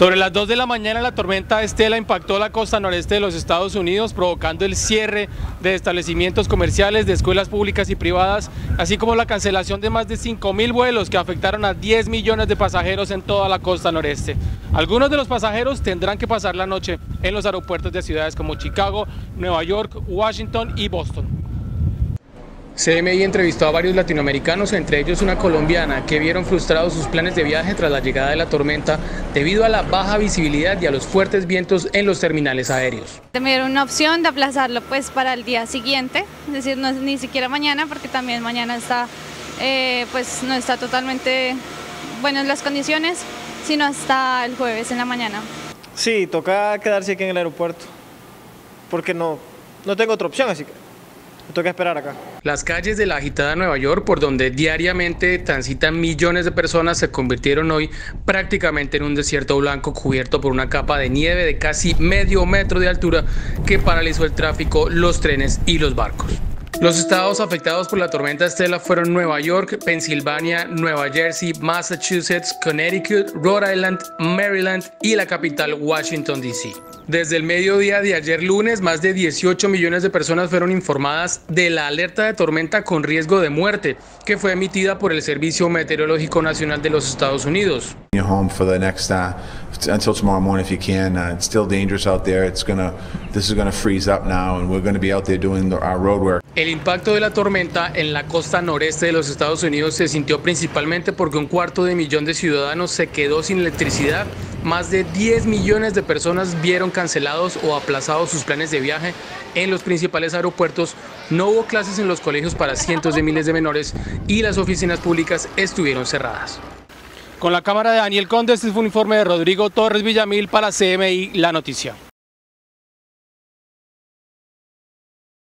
Sobre las 2 de la mañana la tormenta Estela impactó la costa noreste de los Estados Unidos provocando el cierre de establecimientos comerciales, de escuelas públicas y privadas, así como la cancelación de más de 5 mil vuelos que afectaron a 10 millones de pasajeros en toda la costa noreste. Algunos de los pasajeros tendrán que pasar la noche en los aeropuertos de ciudades como Chicago, Nueva York, Washington y Boston. CMI entrevistó a varios latinoamericanos, entre ellos una colombiana, que vieron frustrados sus planes de viaje tras la llegada de la tormenta debido a la baja visibilidad y a los fuertes vientos en los terminales aéreos. Me dieron una opción de aplazarlo pues para el día siguiente, es decir, no es ni siquiera mañana porque también mañana está, eh, pues no está totalmente buenas las condiciones, sino hasta el jueves en la mañana. Sí, toca quedarse aquí en el aeropuerto, porque no, no tengo otra opción, así que toca esperar acá. Las calles de la agitada Nueva York, por donde diariamente transitan millones de personas, se convirtieron hoy prácticamente en un desierto blanco cubierto por una capa de nieve de casi medio metro de altura que paralizó el tráfico, los trenes y los barcos. Los estados afectados por la tormenta Estela fueron Nueva York, Pensilvania, Nueva Jersey, Massachusetts, Connecticut, Rhode Island, Maryland y la capital Washington, D.C. Desde el mediodía de ayer lunes, más de 18 millones de personas fueron informadas de la alerta de tormenta con riesgo de muerte que fue emitida por el Servicio Meteorológico Nacional de los Estados Unidos. Until tomorrow morning if you can. Uh, it's still dangerous out there. It's gonna this is gonna freeze up now, and we're gonna be out there doing our road work. El impacto de la tormenta en la costa noreste de los Estados Unidos se sintió principalmente porque un cuarto de millón de ciudadanos se quedó sin electricidad más de 10 millones de personas vieron cancelados o aplazados sus planes de viaje en los principales aeropuertos, no hubo clases en los colegios para cientos de miles de menores y las oficinas públicas estuvieron cerradas. Con la cámara de Daniel Conde, este fue un informe de Rodrigo Torres Villamil para CMI La Noticia.